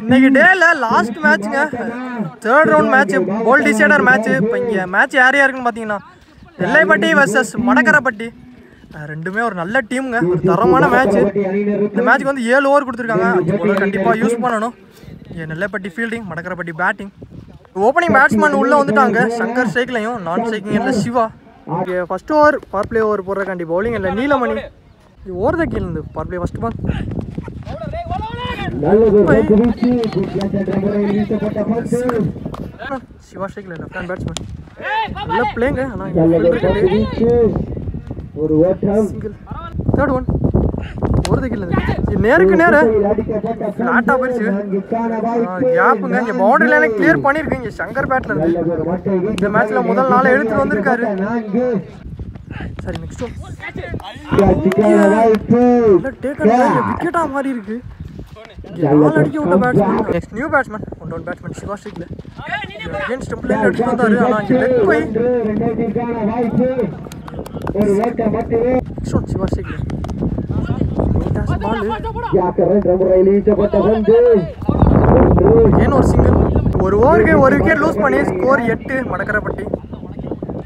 இன்னைக்கு டேல லாஸ்ட் மேட்ச்ங்க தேர்ட் ரவுண்ட் மேட்ச் போல் டிசைடர் மேட்ச் இப்போ இங்கே மேட்ச் யார் யாருக்குன்னு பார்த்தீங்கன்னா நெல்லைப்பட்டி வர்சஸ் மடக்கரப்பட்டி. ரெண்டுமே ஒரு நல்ல டீமுங்க ஒரு தரமான மேட்ச் இந்த மேட்ச்க்கு வந்து ஏழு ஓவர் கொடுத்துருக்காங்க. அஞ்சு கண்டிப்பாக யூஸ் பண்ணணும். இங்கே Nellaipatti fielding Madakkarapatti batting opening batsman உள்ளே வந்துட்டாங்க. சங்கர் ஸ்ட்ரைக்லையும் நான் ஸ்ட்ரைக்கிங் இல்லை சிவா. இங்கே first over power play over போடுறக்காண்டி bowling இல்லை நீலமணி. ஓவர் த கீழ் இருந்து பார்ப்ளே பிளே ஃபர்ஸ்ட் பால் நல்லது பந்து வீச்சு குட்லண்ட முறையில் வீசப்பட்ட பந்து சிவா ஸ்ட்ரைக்கில் லெஃப்ட் ஹேண்ட் பேட்ஸ்மேன் நல்ல பிளேங்க ஒரு ஓட்டம். தேர்ட் ஒன் ஒரு தைக்கல நேருக்கு நேர. ஃப்ளாட்டாக போயிடுச்சு. கேப்புங்க இங்கே பவுண்டரி லைனை கிளியர் பண்ணியிருக்கு இங்கே சங்கர் பேட்டில் இருந்து. இந்த மேட்ச்ல முதல் நாள் எடுத்துட்டு வந்திருக்காரு. சரி நெக்ஸ்ட் விக்கெட்டாக மாறி இருக்கு அடிக்க விட்ட batsman next new batsman one down batsman Siva ஸ்ட்ரிக்ல again ஸ்டெம்பில் வந்தாரு லெக் போய் ஒரு ஓட்டம் மட்டுமே ஒன் சிவா ஒரு சிங்கிள் ஒரு ஓவருக்கு ஒரு விக்கெட் லூஸ் பண்ணி ஸ்கோர் எட்டு Madakkarapatti.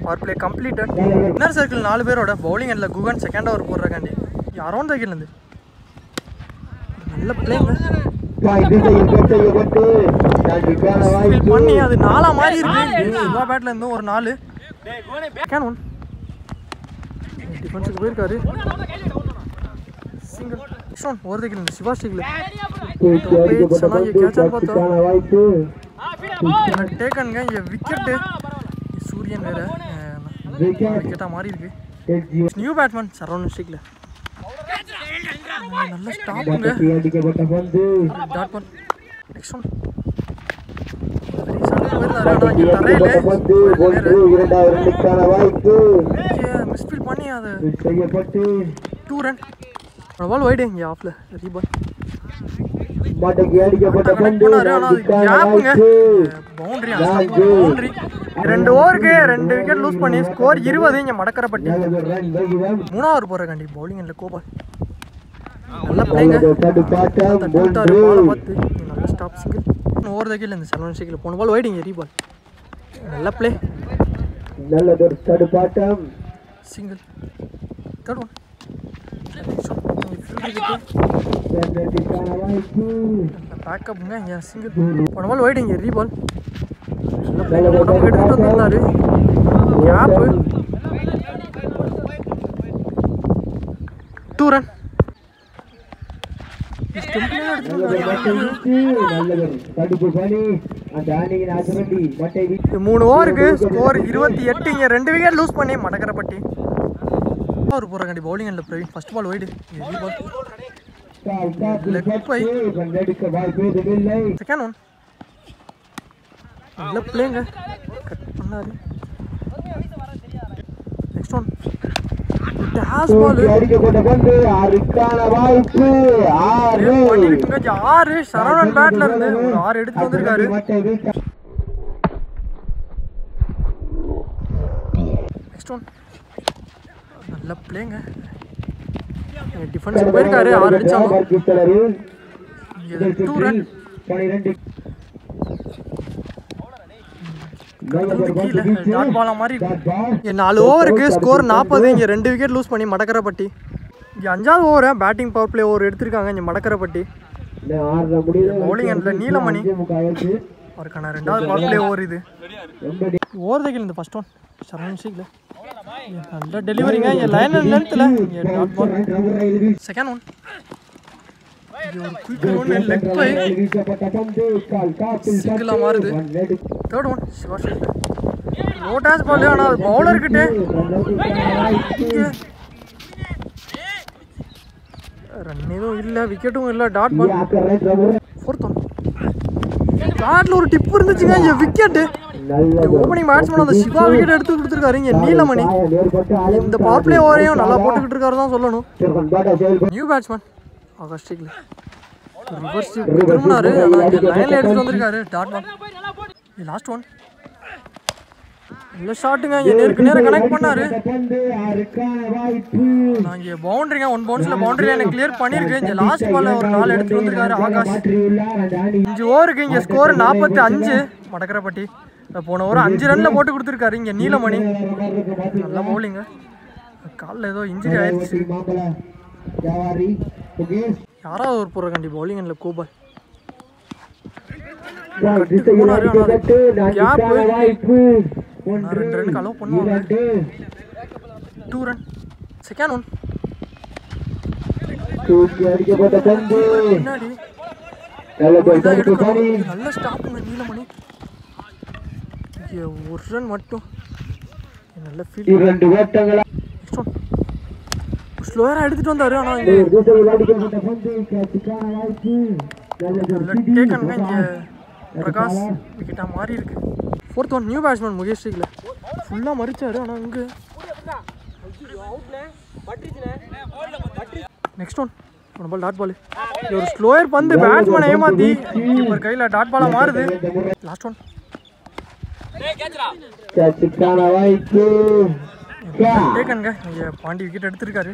Power play completed inner circle நாலு பேரோட பவுலிங் எண்ணில் குகன் செகண்ட் ஓவர் போடுறக்காண்டி அரௌண்ட் சைக்கிள்லேருந்து நல்ல பிளேங்க பண்ணி அது நாலா மாதிரி இருக்கு. சிவா பேட்ல இருந்தும் ஒரு நாலு. கேன் ஒன் டிஃபென்ஸுக்கு போயிருக்காரு. சிங்கிள் ஒன் ஒரு இருந்து சிவா ஸ்டிக்ல கேட்சுக்கான வாய்ப்பு டேக்கனுங்க இங்கே விக்கெட்டு சூரியன் வேற. விக்கெட் விக்கெட்டாக மாறி இருக்கு. நியூ பேட்ஸ்மேன் சரவணன் ஸ்டிக்ல நல்ல பந்து dot one next one misfield பண்ணி அது. டூ ரன் பால் வைடு இங்கே ஆஃப்ல ரீபால் மடக்கி அடிக்கப்பட்ட பந்து. பவுண்டரி பவுண்டரி ரெண்டு ஓவருக்கு ரெண்டு விக்கெட் லூஸ் பண்ணி ஸ்கோர் இருபது. இங்கே மடக்கரப்பட்டி. மூணாவது போகிறக்காண்டி பவுலிங் இல்லை கோபால் நல்ல ஒன்று பாலை பார்த்து. நல்ல ஸ்டாப் சிங்கிள் ஓவர் த இந்த செவன் சிங்கிள் போன பால் வைடிங்க ரீபால் நல்ல பிளே தடுப்பாட்டம் சிங்கிள் தேர்ட் ஒன் பேக்கப்புங்க இங்கே சிங்கிள் போன பால் வைடிங்க ரீபால் நல்ல பிளே உடம்பு எடுத்துட்டு வந்திருந்தாரு கேப்பு டூ ரன் மூணு ஓவருக்கு ஸ்கோர் இருபத்தி எட்டு. இங்கே ரெண்டு விக்கெட் லூஸ் பண்ணி மடக்கரப்பட்டி. ஓவர் போடுறாங்க bowling and Praveen. First ball wide ball second one நல்ல பிளேங்க கட் பண்ணாரு. நெக்ஸ்ட் ஒன் அடிக்கப்பட்ட பந்து வாய்ப்பு. ஆறு. ஆறு. சரவணன் பேட்ல இருந்து ஒரு ஆறு எடுத்து வந்திருக்காரு. நெக்ஸ்ட் ஒன் நல்ல பிளேங்க டிஃபென்ஸ் போயிருக்காரு. ஆறு அடிச்சாலும். டூ ரன் பனிரெண்டு கீழே டாட் பாலா மாதிரி நாலு ஓவருக்கு ஸ்கோர் நாற்பது இங்கே ரெண்டு விக்கெட் லூஸ் பண்ணி மடக்கரப்பட்டி. இங்கே அஞ்சாவது ஓவரை பேட்டிங் பவர் பிளே ஓவர் எடுத்திருக்காங்க இங்கே மடக்கரப்பட்டி. ஆறு முடியுது bowling end ல நீலமணி. அவருக்கான ரெண்டாவது பவர் பிளே ஓவர் இது. எண்பது ஓவர் தைக்கல இந்த ஃபர்ஸ்ட் ஒன் செவன் சிக்ல நல்ல டெலிவரிங்க இங்கே லைன் வீச- செகண்ட் ஒன் இது மாறுது. Third one Siva low toss ball ஆனால் அது பவுலர் கிட்டே. ரன் எதுவும் இல்லை விக்கெட்டும் இல்லை dot ball yorker fourth one டாட்ல ஒரு டிப் இருந்துச்சுங்க இங்கே விக்கெட்டு நல்லது. ஓப்பனிங் பேட்ஸ்மேன் அந்த சிவா விக்கெட் எடுத்து கொடுத்துருக்காரு இங்கே நீலமணி. இந்த பவர் பிளே ஓவரையும் நல்லா போட்டுக்கிட்டு இருக்காரு தான் சொல்லணும். சிறுவன் நியூ பேட்ஸ்மேன் ஆகஸ்டிக்ல ரிவர்ஸ் திரும்பினாரு. ஆனால் லைனில் எடுத்துட்டு வந்திருக்காரு. டாட் பால் லாஸ்ட் ஒன் நல்ல ஷாட்டுங்க இங்கே நேருக்கு நேரம் கனெக்ட் பண்ணாரு. நான் இங்கே பவுண்டரிங்க ஒன் பவுன்ஸில் பவுண்டரி லைனை கிளியர் பண்ணியிருக்கு இங்கே லாஸ்ட் பால்ல ஒரு நாலு எடுத்துட்டு வந்திருக்காரு ஆகாஷ். அஞ்சு ஓவருக்கு இங்கே ஸ்கோர் நாற்பத்தி அஞ்சு மடக்கரப்பட்டி போன ஓவர் அஞ்சு ரன்ல போட்டு கொடுத்துருக்காரு இங்கே நீலமணி. நல்ல பவுலிங்க காலில் ஏதோ இன்ஜுரி ஆயிடுச்சு யாராவது ஒரு போடுற கண்டி பவுலிங் இல்லை கோபால் ரெண்டு ரன் அலோவ் பண்ணுவாங்க டூ ரன் செகண்ட் ஒன் பின்னாடி. நல்ல ஸ்டாப்புங்க நீலமணி. ஒரு ரன் மட்டும். நல்ல ஃபீல் இரண்டு ஓட்டங்களா நெக்ஸ்ட் ஒன் ஸ்லோயராக எடுத்துட்டு வந்தாரு ஆனால் இங்கே திசையில் அடிக்கப்பட்ட பந்து கேட்சுக்கான வாய்ப்பு நல்ல நல்ல டேக்கனுங்க இங்கே பிரகாஷ் விக்கெட்டாக மாறி இருக்கு. Fourth one new batsman Mukesh ஸ்ரீகில் ஃபுல்லாக மறிச்சாரு ஆனால் இங்கே. Next one one ball dot ball ஒரு ஸ்லோயர் பந்து பேட்ஸ்மேனை ஏமாத்தி கீப்பர் கையில் டாட் பாலாக மாறுது. லாஸ்ட் ஒன் டேக்கனுங்க இங்கே பாண்டி விக்கெட் எடுத்திருக்காரு.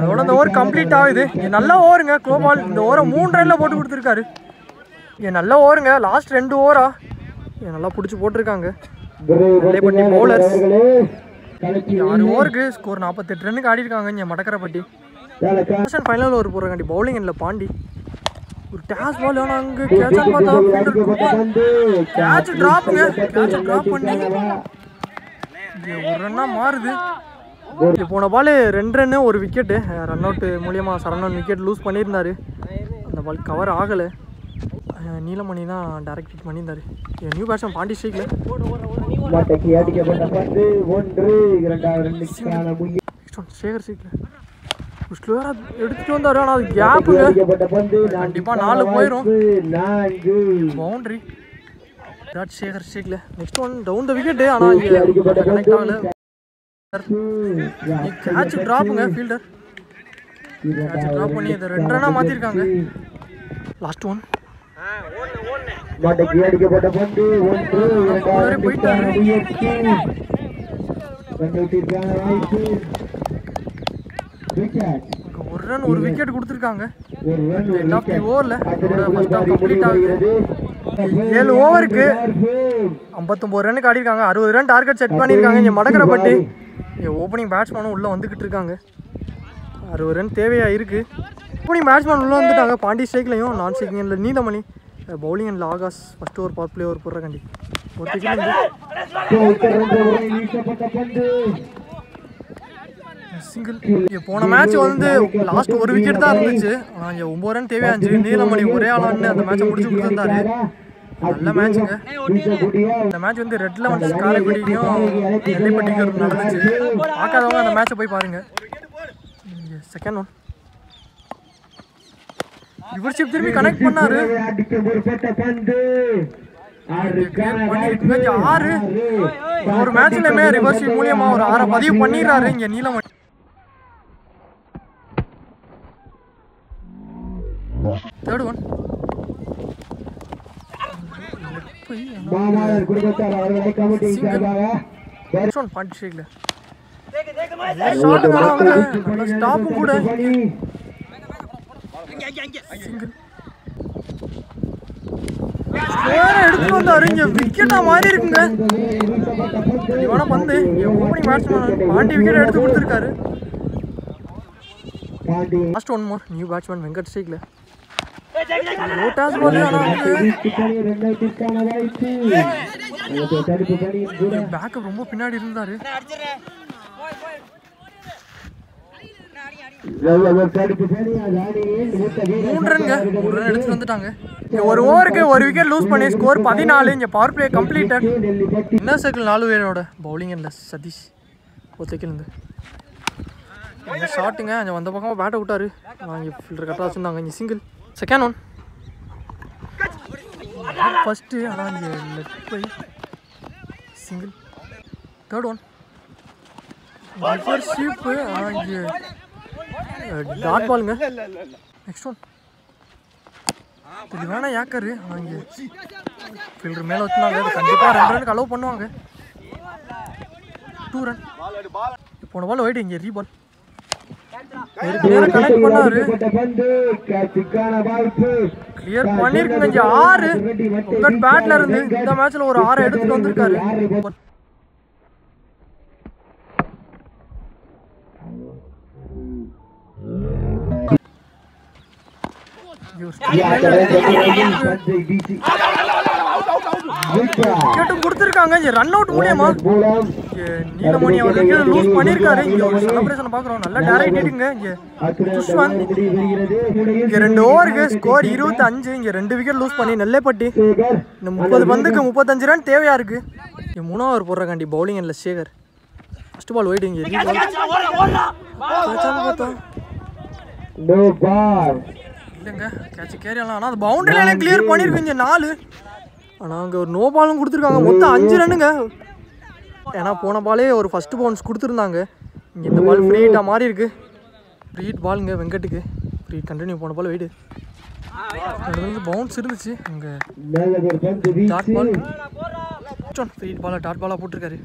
அதோட இந்த ஓவர் கம்ப்ளீட் ஆகுது. நல்ல ஓவருங்க கோபால் இந்த ஓவரை மூணு ரனில் போட்டு கொடுத்துருக்காரு. இங்கே நல்ல ஓவருங்க லாஸ்ட் ரெண்டு ஓவரா நல்லா பிடிச்சி போட்டிருக்காங்க. அவர்களே கலக்கி ஆறு ஓவருக்கு ஸ்கோர் நாற்பத்தெட்டு ரன்னுக்கு ஆடி இருக்காங்க இங்கே மடக்கரப்பட்டி. ஃபைனல் ஓவர் போடுறாங்க. பவுலிங் இல்லை பாண்டி. ஒரு டேஸ் பால் ஆனால் அங்கே கேட்ச் பார்த்தா கேட்ச் ட்ராப்புங்க கேட்ச் ட்ராப் பண்ணி ஒரு ரன்னா மாறுது. இங்கே போன பால் ரெண்டு ரன்னு ஒரு விக்கெட்டு ரன் அவுட்டு மூலியமாக சரவணன் விக்கெட் லூஸ் பண்ணியிருந்தாரு. அந்த பால் கவர் ஆகலை. நீலமணி தான் டைரக்ட் ஹிட் பண்ணியிருந்தார். நியூ பேட்ஸ்மேன் பாண்டி ஸ்ட்ரீக்கில் சேகர் ஸ்ட்ரீக்கில் ஸ்லோராக எடுத்துகிட்டு வந்தார் ஆனால் அது கேப்பு கண்டிப்பாக கண்டிப்பா நாலு போயிரும். Boundary one down the wicket ஆனால் இங்கே அடிக்கப்பட்ட கனெக்ட் பந்து ஆகலை. கேட்ச் ட்ராப்புங்க ஃபீல்டர் கேட்ச் ட்ராப் பண்ணி இதை ரெண்டு ரன்னாக மாற்றிருக்காங்க லாஸ்ட் ஒன் போயிட்டாரு. ரன் ஒரு விக்கெட் கொடுத்துருக்காங்க. ஒரு ஒரு எண்ட் ஆஃப் தி. ஓவரில் ஃபர்ஸ்ட் ஆஃப் கம்ப்ளீட் ஆகுது. ஏழு ஓவருக்கு ஐம்பத்தொம்போது ரன்னுக்கு ஆடி இருக்காங்க அறுபது ரன் டார்கெட் செட் பண்ணியிருக்காங்க. இங்கே மடக்கரப்பட்டு. இங்கே ஓப்பனிங் பேட்ஸ்மேனும் உள்ளே வந்துக்கிட்டு இருக்காங்க. அறுபது ரன் தேவையாக இருக்குது ஓப்பனிங் பேட்ஸ்மேன் உள்ளே வந்துட்டாங்க. பாண்டி ஸ்ட்ரைக்லையும் non ஸ்ட்ரைக்கிங்கில் Neelamani. Bowling and Akash first over power play over போடுற கண்டி. ஒரு விக்கெட் வந்து தோட்ட ரன் ஓவரை வீசப்பட்ட பந்து சிங்கிள் போன மேட்ச் வந்து லாஸ்ட் ஒரு விக்கெட் தான் இருந்துச்சு. ஆனால் இங்கே ஒம்பது ரன் தேவையாக இருந்துச்சு நீலமணி ஒரே ஆளான்னு அந்த மேட்சை முடிச்சு கொடுத்துருந்தாரு. நல்ல மேட்சுங்க இந்த மேட்ச் வந்து ரெட் லெவன் காரைக்குடிக்கும் நெல்லிப்பட்டிக்கும் நடந்துச்சு பார்க்காதவங்க அந்த மேட்சை போய் பாருங்க. செகண்ட் ஒன் ரிவர்ஷிப் திரும்பி கனெக்ட் பண்ணாரு. ஆறு ஒரு மேட்ச்லயுமே ரிவர்ஷிப் மூலியமா ஒரு ஆறை பதிவு பண்ணிடுறாரு இங்க நீலமணி. தேர்ட் ஒன் மாமாதர் குடும்பத்தார் அவர்களை கமிட்டி சார்பாக நல்ல ஸ்டாப்பும் கூட எடுத்துட்டு வந்தாரு. இங்க விக்கெட்டா மாறி இருக்குங்க. இவன பந்து ஓப்பனிங் பேட்ஸ்மேன் பாண்டி விக்கெட் எடுத்து கொடுத்துருக்காரு. Last one more new batsman Venkat ஸ்ட்ரைக்ல லோட்டாஸ் ball back up ரொம்ப பின்னாடி இருந்தாரு. ஒரு ஓவருக்கு ஒரு விக்கெட் லூஸ் பண்ணி ஸ்கோர் பதினாலு. இங்க power play completed inner circle நாலு பேரோட? பவுலிங் இல்லை சதீஷ்? ஒத்தைக்கிலேருந்து ஷாட்டுங்க அங்கே வந்த பக்கமாக பேட்டை விட்டாரு. இங்கே ஃபில்டர் கரெக்டாக வச்சுருந்தாங்க. இங்கே சிங்கிள் செகண்ட் ஒன் ஃபஸ்ட்டு ஆனால் இங்கே லெஃப்ட் போய் single third one reverse sweep ஆனால் இங்கே டாட் பாலுங்க நெக்ஸ்ட் ஒன் இது வேணா யாக்கரு ஆனால் இங்கே ஃபில்டர் மேலே வச்சுருந்தாங்க அது கண்டிப்பாக ரெண்டு ரனுக்கு அலோவ் பண்ணுவாங்க டூ ரன் போன பால் ஒயிட் இங்கே ரீபால் கிளியர் பண்ணிருக்குங்க ஆறு. உங்க பேட்ல இருந்து இந்த மேட்ச்ல ஒரு ஆறு எடுத்துட்டு வந்திருக்காரு. கேட்டும் கொடுத்துருக்காங்க. இங்க ரன் அவுட் மூலியமா. நீலமணி அவர்கள் லூஸ் பண்ணிருக்காரு. இங்க ஒரு செலிப்ரேஷன் பாக்குறோம் நல்ல டேரக்ட் ஹிட்டிங்க இங்க முனையில் இங்க ரெண்டு ஓவருக்கு ஸ்கோர் இருபத்தி அஞ்சு இங்க ரெண்டு விக்கெட் லூஸ் பண்ணி நெல்லைப்பட்டி. இந்த முப்பது பந்துக்கு முப்பத்தஞ்சு ரன் தேவையா இருக்கு. இங்க மூணாவது போடுறாண்டி பவுலிங் இல்ல சேகர். ஃபர்ஸ்ட் பால் ஒயிட் இங்க. பார்த்தோம் நோ பால் இல்லைங்க கேட்ச் கேரியலாம் ஆனால் அது பவுண்டரி லைனை கிளியர் பண்ணியிருக்கீங்க நாலு. ஆனால் அங்கே ஒரு நோ பாலும் கொடுத்துருக்காங்க. மொத்தம் அஞ்சு ரன்னுங்க. ஏன்னா போன பாலே ஒரு ஃபஸ்ட்டு பவுன்ஸ் கொடுத்துருந்தாங்க. இங்கே இந்த பால் ஃப்ரீ ஹிட்டாக மாறி இருக்கு. ஃப்ரீ ஹிட் பாலுங்க வெங்கட்டுக்கு. ஃப்ரீ கண்டினியூ போன பால் வெயிடு வந்து பவுன்ஸ் இருந்துச்சு. அங்கே டாட் பால் ஃப்ரீ ஹிட் பாலை டாட் பாலாக போட்டிருக்காரு.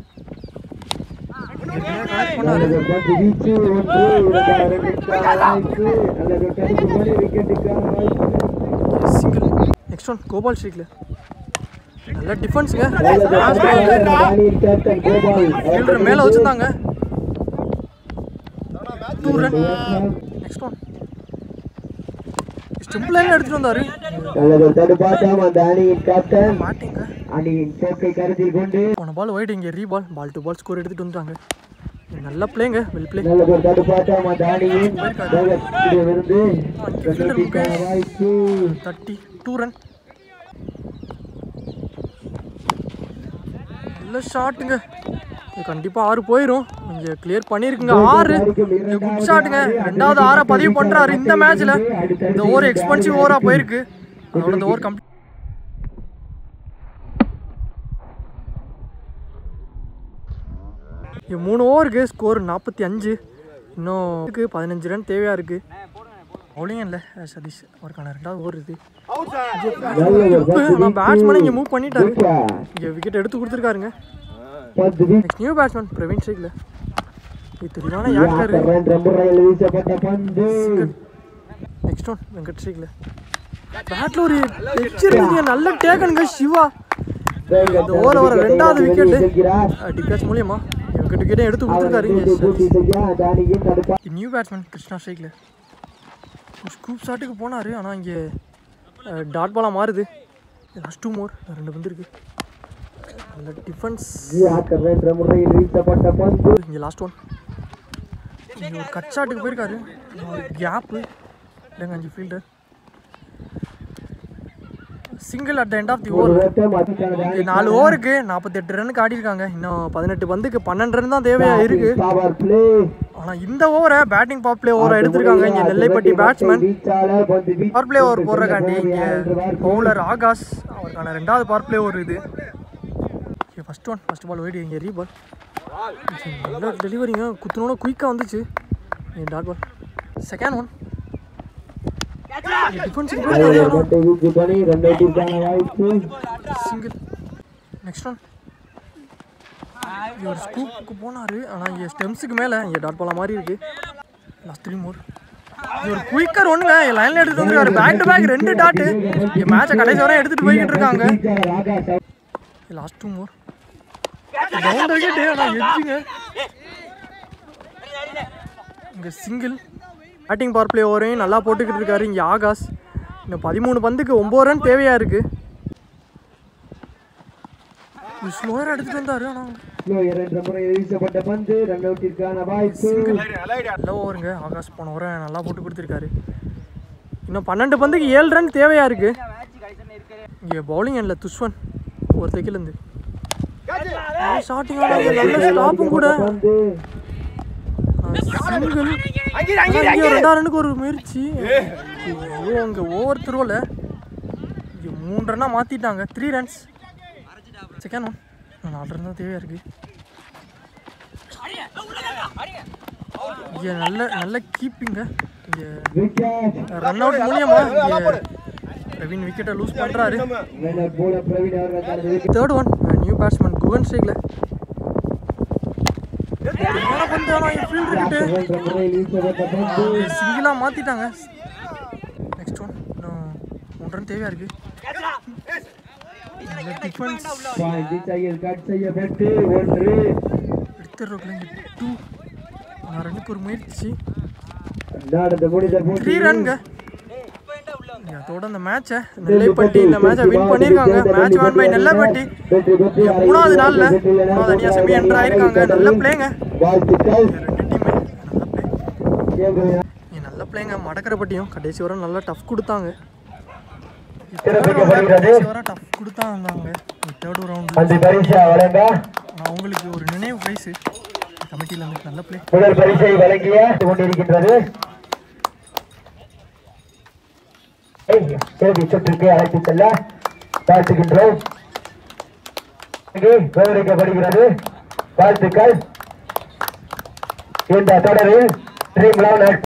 நெக்ஸ்ட் ஒன் கோபால் ஸ்ட்ரீக்கில் நல்ல டிஃபென்ஸுங்க மேலே வச்சுருந்தாங்க. Two run next one line எடுத்துட்டு வந்தாரு. நல்ல ஒரு தடுப்பாட்டம். அந்த அணியின் கேப்டன் மாட்டிங்க. அணியின் போக்கை கருத்தில் கொண்டு போன பால் ஒயிட் இங்கே ரீபால் பால் டு பால் ஸ்கோர் எடுத்துட்டு வந்துட்டாங்க. நல்ல பிளேங்க வெல் பிளே நல்ல ஒரு தடுப்பாட்டம். அந்த அணியின் இருந்து ரன் நல்ல ஷாட்டுங்க. கண்டிப்பாக ஆறு போயிடும் இங்கே கிளியர் பண்ணியிருக்குங்க ஆறு. இங்கே குட் ஷாட்டுங்க ரெண்டாவது ஆறை பதிவு பண்ணுறாரு இந்த மேட்ச்சில் இந்த ஓவர் எக்ஸ்பென்சிவ் ஓவராக போயிருக்கு. அதோட இந்த ஓவர் கம்ப்ளீட் இங்கே மூணு ஓவருக்கு ஸ்கோர் நாற்பத்தி அஞ்சு. இன்னும் பதினஞ்சு ரன் தேவையாக இருக்குது பவுலிங் இல்லை சதீஷ் அவருக்கான ரெண்டாவது ஓவர் இது. நல்ல ஒரு பந்து நான் பேட்ஸ்மேனை இங்கே மூவ் பண்ணிட்டாரு. இங்கே விக்கெட் எடுத்து கொடுத்துருக்காருங்க. நெக்ஸ்ட் நியூ பேட்ஸ்மேன் பிரவீன் ஸ்ட்ரீக்கில் இது யாருக்காரு? பந்து நெக்ஸ்ட் ஒன் வெங்கட் ஸ்ட்ரீக்கில் பேட்டில் ஒரு எச்சு இருந்தீங்க நல்ல டேக்கனுங்க சிவா. இந்த ஓவர் வர ரெண்டாவது விக்கெட்டு டிகாச் மூலியமா. விக்கெட் விக்கெட்டே எடுத்து கொடுத்துருக்காரு. நியூ பேட்ஸ்மேன் கிருஷ்ணா ஸ்ட்ரைக்கில் ஸ்கூப் ஷாட்டுக்கு போனார். ஆனால் இங்கே டாட் பாலாக மாறுது. லாஸ்ட் டூ மோர் ரெண்டு பந்து இருக்கு நல்ல டிஃபென்ஸ் இங்கே லாஸ்ட் ஒன் இங்கே ஒரு கட் ஷாட்டுக்கு போயிருக்காரு. ஒரு கேப்பு இல்லைங்க அஞ்சு fielder single at the end of the over நாலு ஓவருக்கு நாற்பத்தெட்டு ரன்னுக்கு ஆடிருக்காங்க இன்னும் பதினெட்டு பந்துக்கு பன்னெண்டு ரன் தான் தேவையா இருக்கு. ஆனால் இந்த ஓவரை பேட்டிங் பவர் பிளே ஓவரை எடுத்திருக்காங்க. இங்கே Nellaipatti batsman power play over போடுறக்காண்டி இங்கே பவுலர் ஆகாஷ் அவருக்கான ரெண்டாவது பவர் பிளே ஓவர் இது. First one first ball wide இங்கே ரீபால் நல்ல டெலிவரிங்க குத்துனோட குயிக்காக வந்துச்சு. டாட் பால் செகண்ட் ஒன் வாய்ப்பு சிங்கிள் நெக்ஸ்ட் ஒன் இவர் ஸ்கூப்புக்கு போனார் ஆனால் இங்கே ஸ்டெம்ஸுக்கு மேலே இங்கே டாட் பாலா மாதிரி இருக்கு லாஸ்ட் த்ரீ மோர் இவர் குயிக்கர் ஒன்றுங்க லைனில் எடுத்துட்டு வந்துருக்காரு பேக் டு பேக் ரெண்டு டாட்டு இங்கே மேட்சை கடைசி வரை எடுத்துகிட்டு போய்கிட்டு இருக்காங்க last two more down wicket ஆனால் எட்ஜுங்க இங்கே சிங்கிள் பேட்டிங் பவர் பிளே ஓவரையும் நல்லா போட்டுக்கிட்டு இருக்காரு இங்கே ஆகாஷ். இன்னும் பதிமூணு பந்துக்கு ஒம்பது ரன் தேவையாக இருக்குது ஸ்லோயர் எடுத்துகிட்டு வந்தார் ஆனால் ஓவருங்க ஆகாஷ் போன ஓவரை நல்லா போட்டு கொடுத்துருக்காரு. இன்னும் பன்னெண்டு பந்துக்கு ஏழு ரன் தேவையாக இருக்குது இங்கே பவுலிங் எண்ணில் துஷ்வன் ஒரு தைக்கிலேருந்து ஸ்டார்டிங் நல்ல ஸ்டாப்பும் கூட. சிங்கிள் இங்கே ரெண்டாம் ரனுக்கு ஒரு முயற்சி. அங்கே ஓவர் த்ரோவில் இங்கே மூணு ரன்னாக மாற்றிட்டாங்க த்ரீ ரன்ஸ் செகண்ட் ஒன் நாலு ரன் தான் தேவையாக இருக்குது இங்கே நல்ல நல்ல கீப்பிங்க இங்கே ரன் அவுட் மூலியமா இங்கே பிரவீன் விக்கெட்டை லூஸ் பண்ணுறாரு third one new batsman Guhan ஸ்ட்ரைக்கில் என்ன பண்றானோ என் ஃபீல்டு கிட்ட என்ற முறையில் வீசப்பட்ட பந்து சிங்கிளாக மாற்றிட்டாங்க நெக்ஸ்ட் ஒன் இன்னும் ஒன்று ரன் தேவையாக இருக்கு டிஃபென்ஸ் பாயிண்ட் திசையில் கட் செய்யப்பட்டு ஒன்று எடுத்துடுறோம் டூ ரன்னுக்கு ஒரு முயற்சி. த்ரீ ரன்ங்க அதோட அந்த மேட்சை நெல்லைப்பட்டி இந்த மேட்சை வின் பண்ணியிருக்காங்க. மேட்ச் வான் பை நெல்லைப்பட்டி மூணாவது நாளில் மூணாவது அணியாக செமி என்ட்ரு ஆயிருக்காங்க நல்ல பிளேங்க வாழ்த்துக்கள். ரெண்டு டீமே நல்ல பிளே கேப்டன் நீ நல்ல பிளேங்க மடக்கரப்பட்டியும் கடைசி வரை நல்லா டஃப் கொடுத்தாங்க. கடைசி வரை டஃப் கொடுத்தாங்க தேர்ட் ரவுண்ட் உங்களுக்கு ஒரு நினைவு பிரைஸு கமிட்டியில் நல்ல பிளே முதல் பரிசை வழங்கிய கொண்டிருக்கின்றது இறுதி சுற்றுக்கு அழைத்து செல்ல. வாழ்த்துகின்றோம். கௌரவிக்கப்படுகிறது வாழ்த்துக்கள். இந்த தொடரில் ட்ரீம் லெவன்